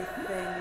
everything.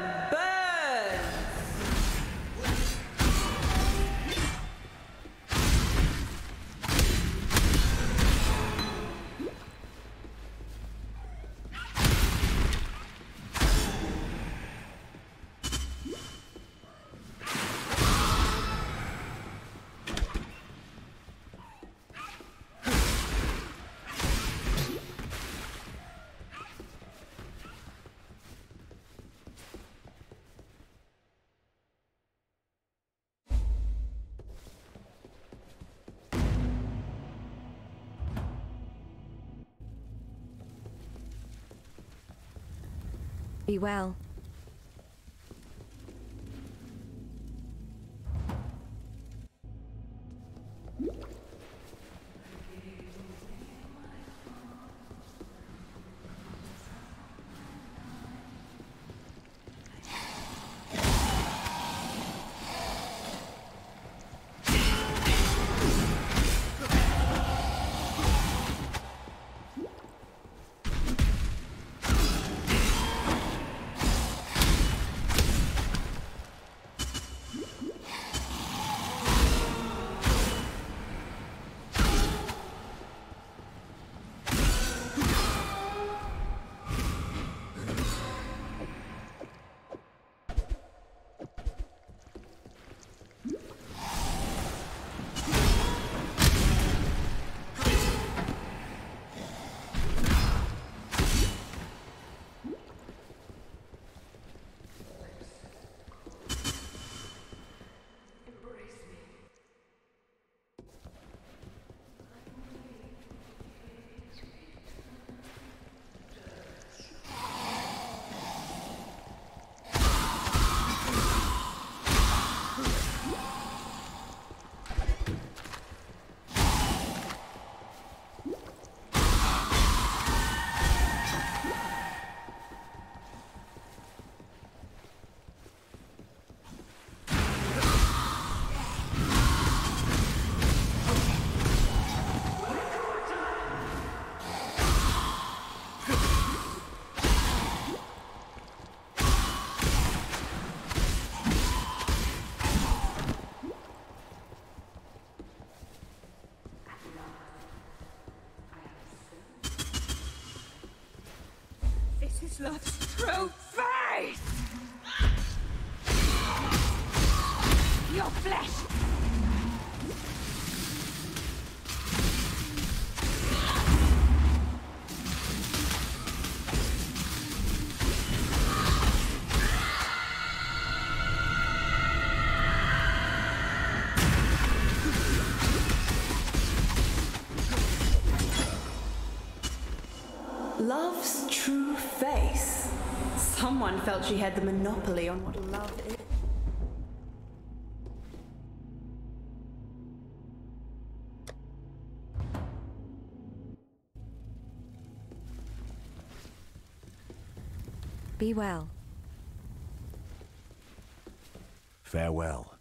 Be well. Is love's true! Your flesh! Love's true face. Someone felt she had the monopoly on what love is. Be well. Farewell.